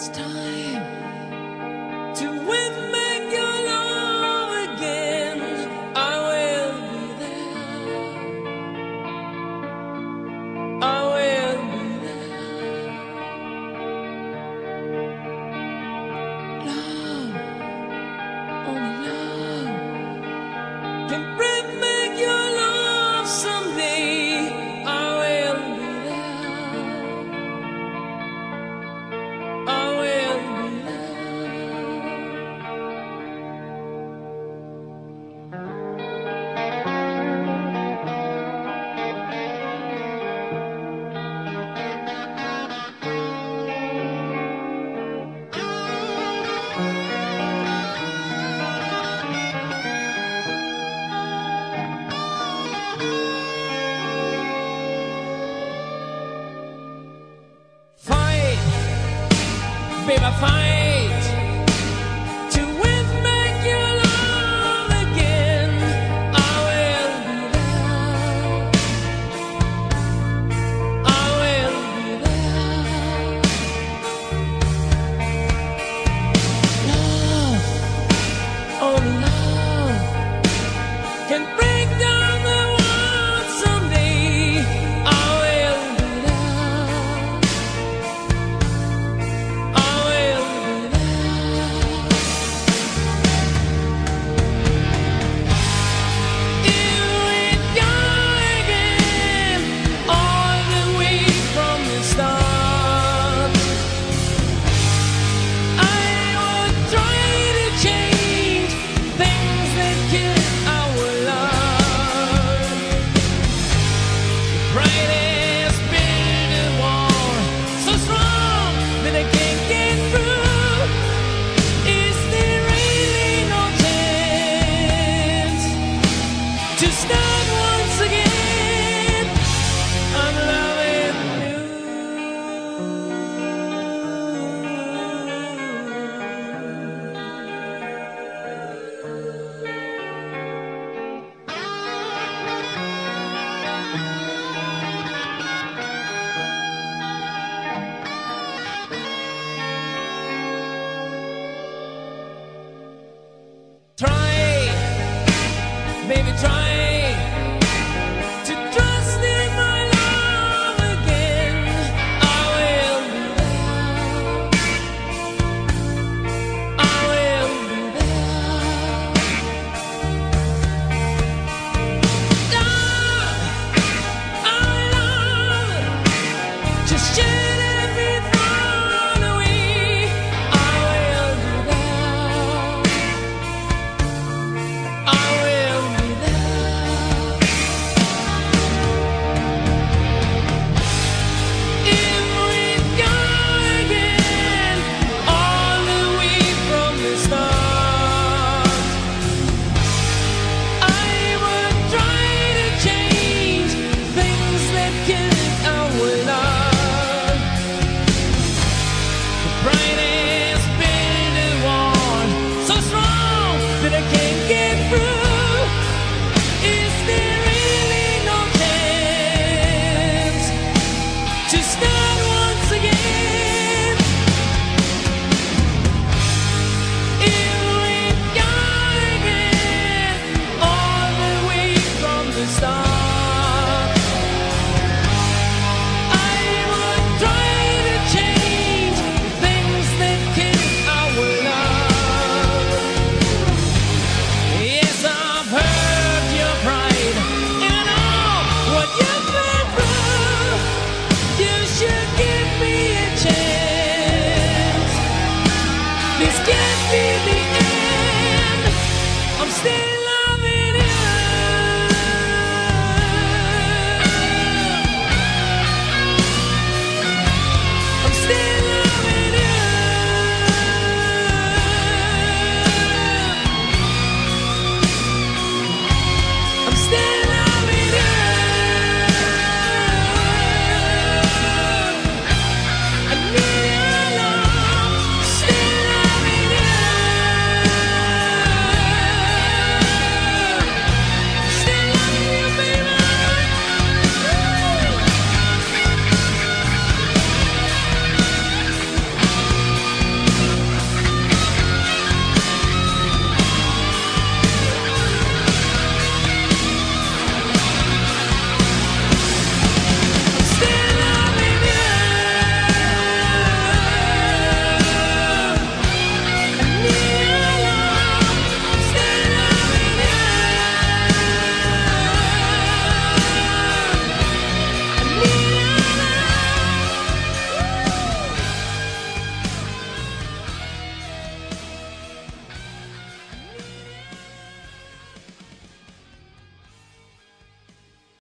It's time to win back your love again. I will be there. I will be there. Love, love can bring. baby, fine. Chance.